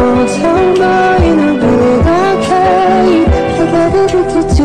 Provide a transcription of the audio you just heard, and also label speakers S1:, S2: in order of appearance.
S1: was somebody in a book I played. I love it with the